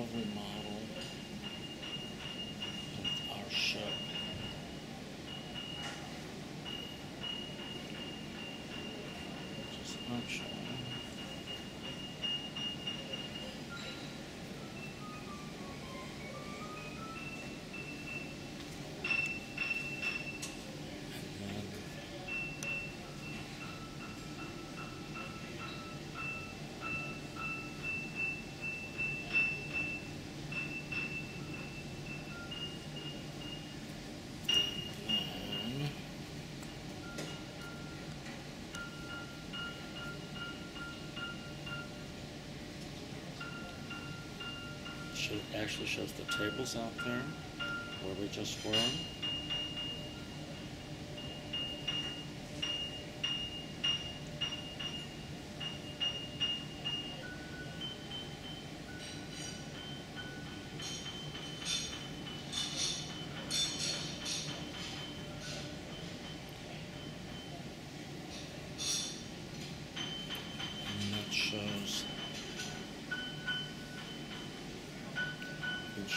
lovely model of our ship. Just. And Show, actually shows the tables out there where we just were.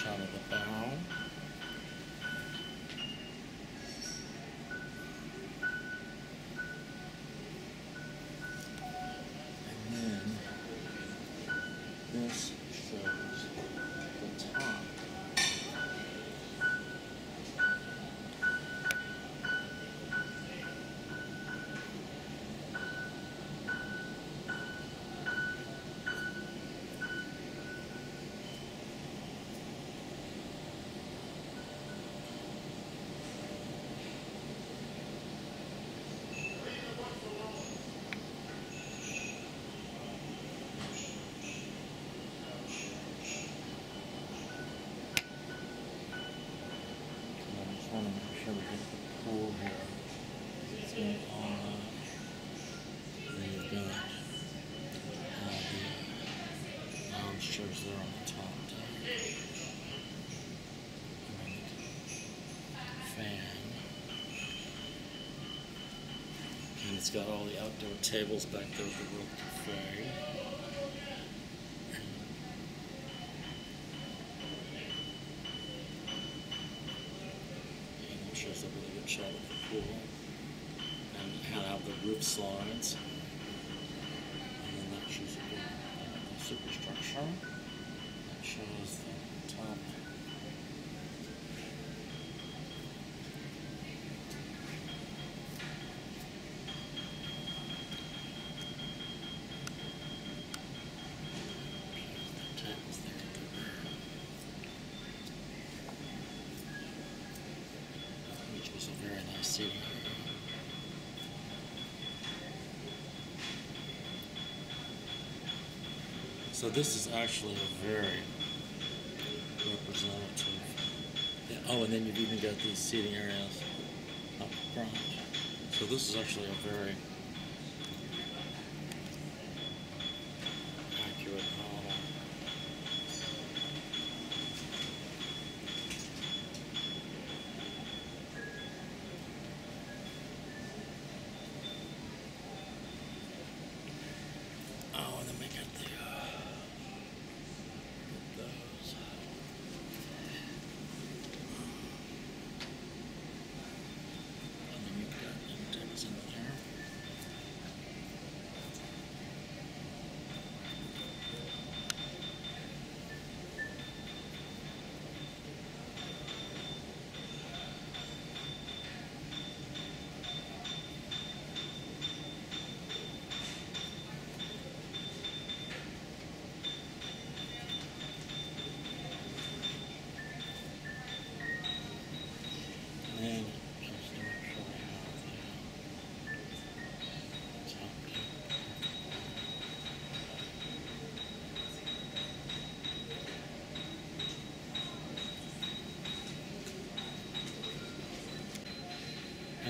Shot of the bow. The there on the top. Fan. And it's got all the outdoor tables back there with the World Cafe. And it a really good shot of the pool. And how have the roof slides. Superstructure. That shows the top. Which was a very nice So this is actually a very representative. yeah, Oh, and then you've even got these seating areas up front. So this is actually a very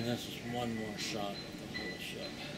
and this is one more shot of the whole ship.